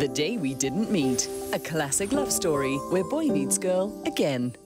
The Day We Didn't Meet. A classic love story where boy meets girl again.